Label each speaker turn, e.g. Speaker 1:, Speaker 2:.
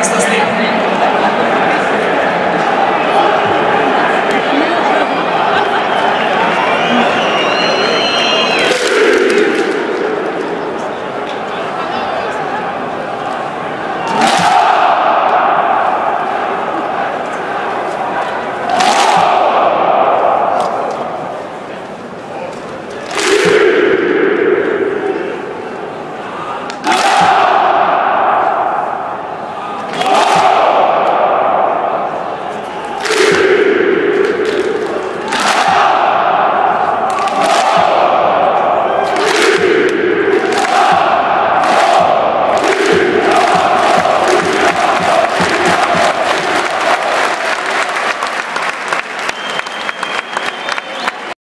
Speaker 1: finalistas têm.